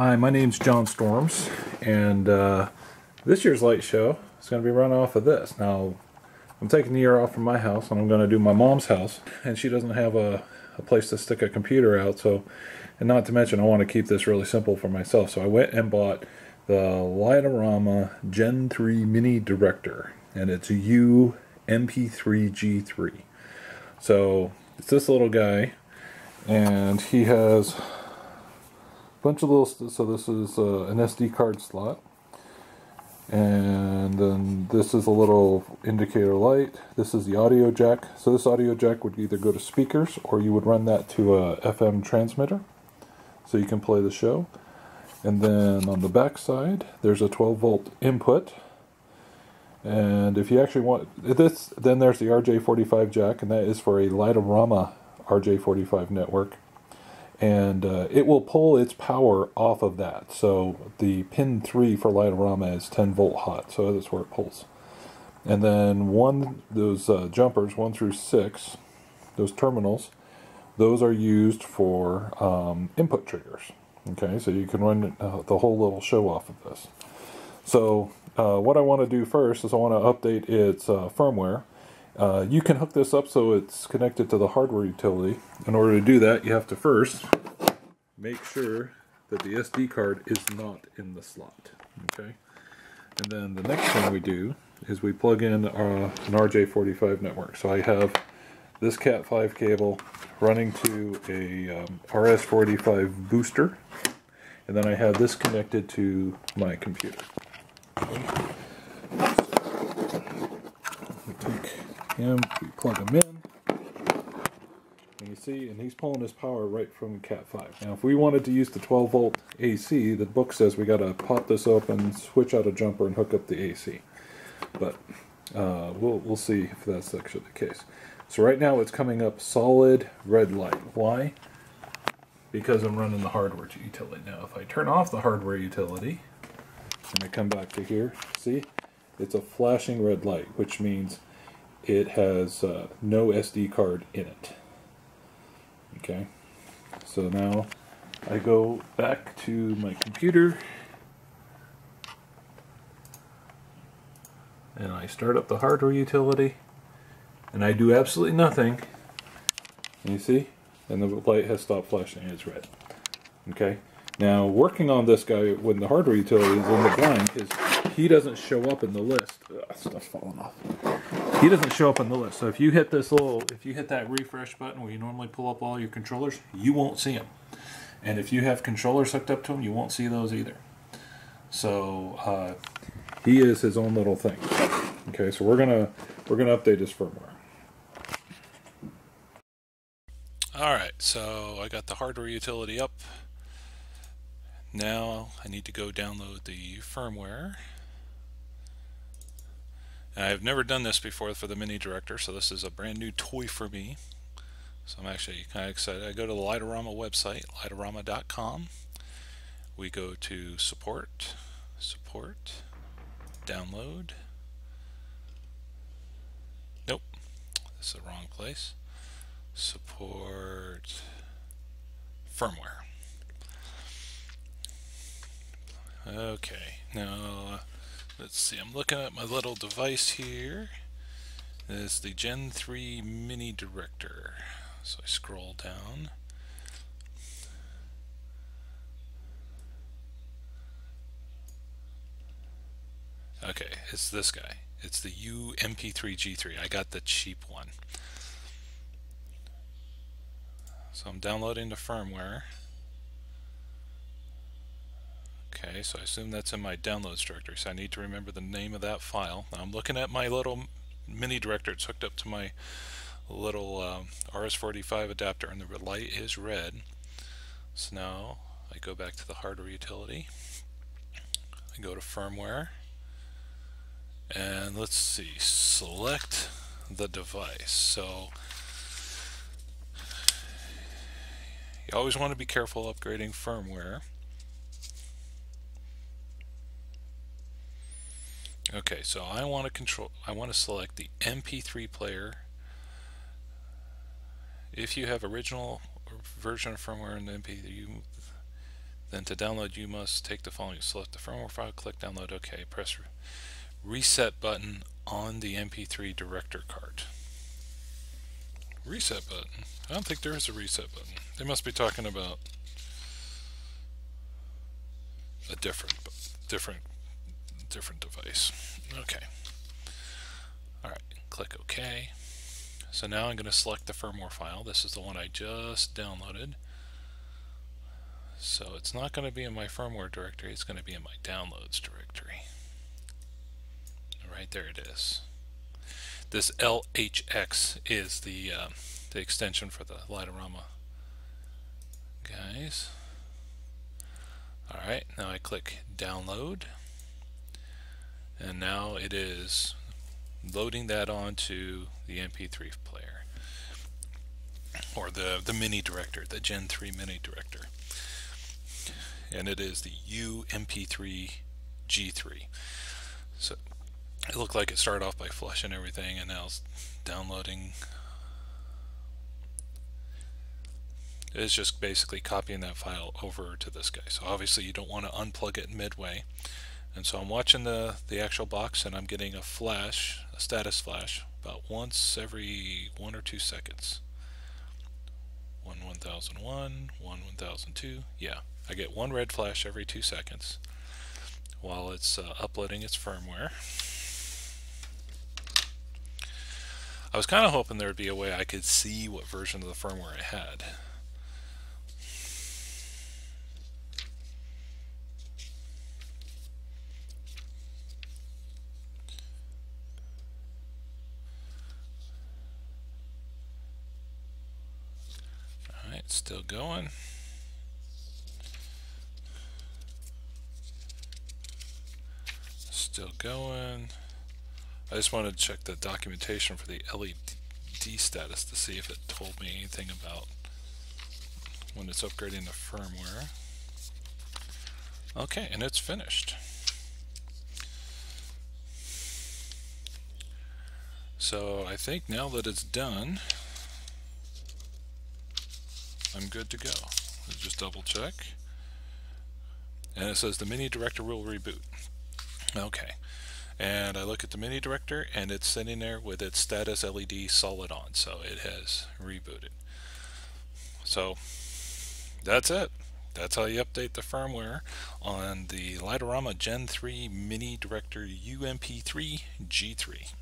Hi, my name's John Storms, and uh, this year's light show is going to be run off of this. Now, I'm taking the year off from my house, and I'm going to do my mom's house, and she doesn't have a, a place to stick a computer out, so, and not to mention, I want to keep this really simple for myself, so I went and bought the Light-O-Rama Gen 3 Mini Director, and it's a UMP3G3. So, it's this little guy, and he has bunch of little, so this is uh, an SD card slot, and then this is a little indicator light. This is the audio jack. So this audio jack would either go to speakers or you would run that to a FM transmitter so you can play the show. And then on the back side, there's a 12 volt input. And if you actually want this, then there's the RJ45 jack, and that is for a Light-O-Rama RJ45 network and uh, it will pull its power off of that. So the pin 3 for Light-O-Rama is 10 volt hot, so that's where it pulls. And then one those uh, jumpers, 1 through 6, those terminals, those are used for um, input triggers. Okay, so you can run uh, the whole little show off of this. So uh, what I want to do first is I want to update its uh, firmware uh, you can hook this up so it's connected to the hardware utility. In order to do that, you have to first make sure that the SD card is not in the slot. Okay, and then the next thing we do is we plug in uh, an RJ45 network. So I have this Cat5 cable running to a um, RS45 booster, and then I have this connected to my computer. Okay. Him, we plug him in, and you see, and he's pulling his power right from the Cat 5. Now, if we wanted to use the 12 volt AC, the book says we got to pop this open, switch out a jumper, and hook up the AC. But uh, we'll we'll see if that's actually the case. So right now it's coming up solid red light. Why? Because I'm running the hardware utility. Now, if I turn off the hardware utility, and I come back to here, see, it's a flashing red light, which means it has uh, no SD card in it. Okay, so now I go back to my computer and I start up the hardware utility and I do absolutely nothing. And you see? And the light has stopped flashing. It's red. Okay. Now, working on this guy when the hardware utility is in the blind, his, he doesn't show up in the list. Ugh, stuff's falling off. He doesn't show up on the list. So if you hit this little, if you hit that refresh button where you normally pull up all your controllers, you won't see them. And if you have controllers hooked up to him, you won't see those either. So uh, he is his own little thing. Okay, so we're gonna we're gonna update his firmware. All right, so I got the hardware utility up. Now I need to go download the firmware. I've never done this before for the mini director, so this is a brand new toy for me. So I'm actually kind of excited. I go to the Light-O-Rama website, lightorama.com. We go to support, support, download. Nope, this is the wrong place. Support firmware. Okay, now let's see. I'm looking at my little device here. It's the Gen 3 Mini Director. So I scroll down. Okay, it's this guy. It's the UMP3G3. I got the cheap one. So I'm downloading the firmware. Okay, so I assume that's in my downloads directory, so I need to remember the name of that file. I'm looking at my little mini director. It's hooked up to my little um, RS-45 adapter, and the light is red. So now I go back to the hardware utility. I go to firmware, and let's see, select the device. So you always want to be careful upgrading firmware. Okay, so I want to control I want to select the MP3 player. If you have original version of firmware in the MP3, Then to download, you must take the following. Select the firmware file, click download, OK. Press re reset button on the MP3 director card. Reset button? I don't think there is a reset button. They must be talking about a different, different, different device. Okay. All right, click OK. So now I'm going to select the firmware file. This is the one I just downloaded. So it's not going to be in my firmware directory, it's going to be in my downloads directory. Right there it is. This LHX is the, uh, the extension for the Light-O-Rama guys. Alright, now I click download and now it is loading that onto the MP3 player or the, the mini director, the Gen 3 mini director and it is the UMP3 G3. So it looked like it started off by flushing everything and now it's downloading. It's just basically copying that file over to this guy. So obviously you don't want to unplug it midway. And so I'm watching the, the actual box and I'm getting a flash, a status flash, about once every one or two seconds. 1 1001, 1 1002, yeah. I get one red flash every two seconds while it's uh, uploading its firmware. I was kind of hoping there would be a way I could see what version of the firmware I had. Alright, still going. still going. I just wanted to check the documentation for the LED status to see if it told me anything about when it's upgrading the firmware. Okay, and it's finished. So I think now that it's done, I'm good to go. Let's just double check. And it says the mini director will reboot. Okay. And I look at the mini director and it's sitting there with its status LED solid on. So it has rebooted. So that's it. That's how you update the firmware on the Light-O-Rama Gen 3 Mini Director UMP3 G3.